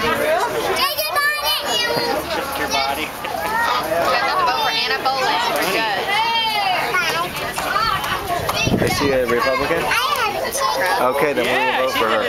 Take your body. Shift your body. You guys have to vote for Anna Boland. We're good. Is she a Republican? I have Okay, then Yeah, we'll vote for her.